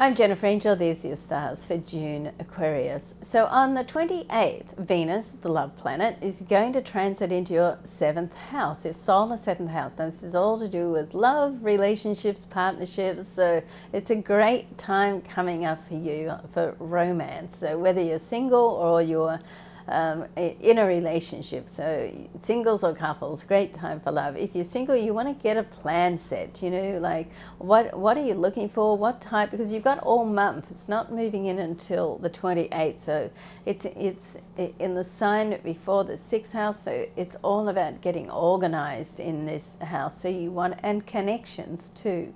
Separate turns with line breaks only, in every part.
I'm Jennifer Angel. These are your stars for June Aquarius. So on the 28th, Venus, the love planet, is going to transit into your seventh house, your solar seventh house. And this is all to do with love, relationships, partnerships. So it's a great time coming up for you for romance. So whether you're single or you're um, in a relationship. So singles or couples, great time for love. If you're single, you want to get a plan set. You know, like what what are you looking for? What type? Because you've got all month. It's not moving in until the 28th. So it's it's in the sign before the sixth house. So it's all about getting organized in this house. So you want and connections too.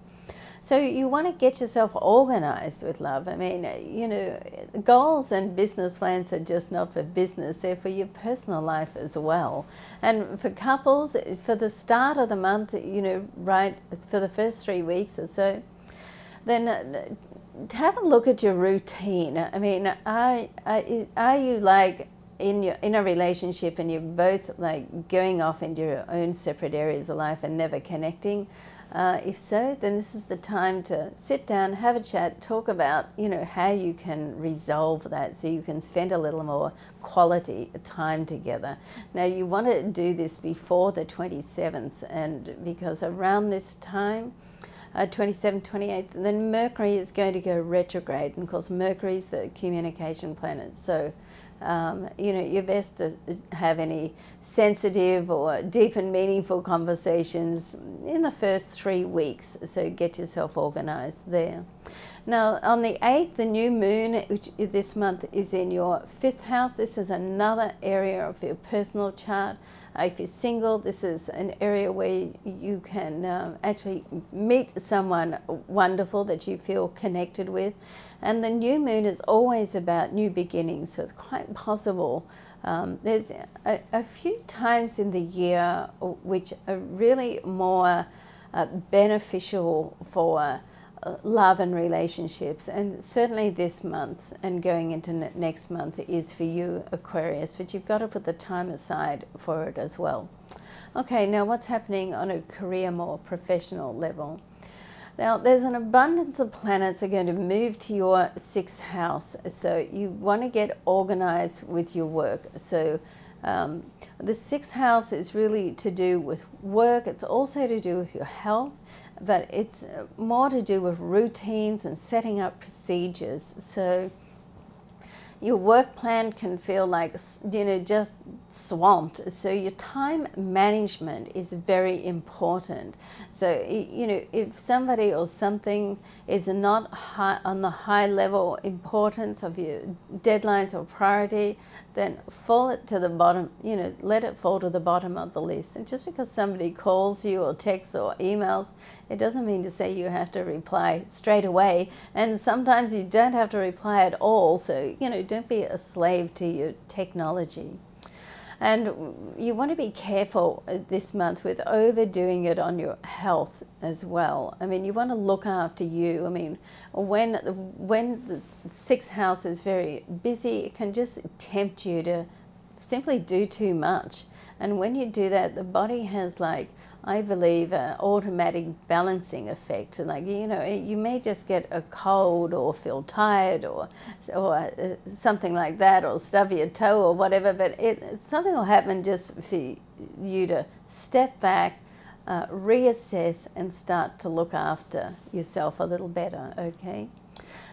So you want to get yourself organized with love. I mean, you know, goals and business plans are just not for business, they're for your personal life as well. And for couples, for the start of the month, you know, right, for the first three weeks or so, then uh, have a look at your routine. I mean, are, are, are you like in your in a relationship and you're both like going off into your own separate areas of life and never connecting? Uh, if so, then this is the time to sit down, have a chat, talk about you know how you can resolve that, so you can spend a little more quality time together. Now you want to do this before the 27th, and because around this time. Uh, 27th, 28th, then Mercury is going to go retrograde, and of course Mercury is the communication planet. So um, you know, you're best to have any sensitive or deep and meaningful conversations in the first three weeks, so get yourself organized there. Now, on the 8th, the new moon, which this month is in your fifth house. This is another area of your personal chart. If you're single, this is an area where you can um, actually meet someone wonderful that you feel connected with. And the new moon is always about new beginnings, so it's quite possible. Um, there's a, a, few times in the year which are really more uh, beneficial for love and relationships and certainly this month and going into next month is for you Aquarius but you've got to put the time aside for it as well. Okay now what's happening on a career more professional level? Now there's an abundance of planets are going to move to your sixth house so you want to get organized with your work. So um, the sixth house is really to do with work. It's also to do with your health but it's more to do with routines and setting up procedures. So your work plan can feel like you know just swamped. So your time management is very important. So you know if somebody or something is not high, on the high level importance of your deadlines or priority then fall it to the bottom you know let it fall to the bottom of the list. And just because somebody calls you or texts or emails it doesn't mean to say you have to reply straight away. And sometimes you don't have to reply at all. So you know don't be a slave to your technology. And you want to be careful uh, this month with overdoing it on your health as well. I mean, you want to look after you. I mean, when when the sixth house is very busy, it can just tempt you to simply do too much. And when you do that, the body has like I believe, an automatic balancing effect. Like, you know, you may just get a cold or feel tired or, or uh, something like that or stub your toe or whatever, but it, something will happen just for you to step back, uh, reassess and start to look after yourself a little better, okay?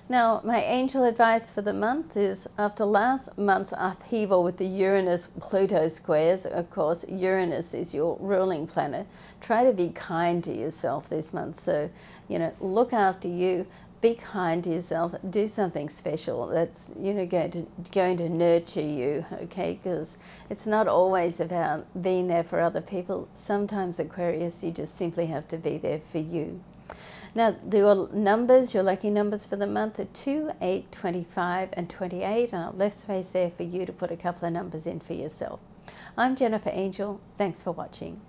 Now, my angel advice for the month is after last month's upheaval with the Uranus Pluto squares, of course, Uranus is your ruling planet. Try to be kind to yourself this month. So, you know, look after you, be kind to yourself, do something special that's, you know, going to, going to nurture you, okay? Because it's not always about being there for other people. Sometimes, Aquarius, you just simply have to be there for you. Now, your numbers, your lucky numbers for the month are 2, 8, 25 and 28 and I'll left space there for you to put a couple of numbers in for yourself. I'm Jennifer Angel. Thanks for watching.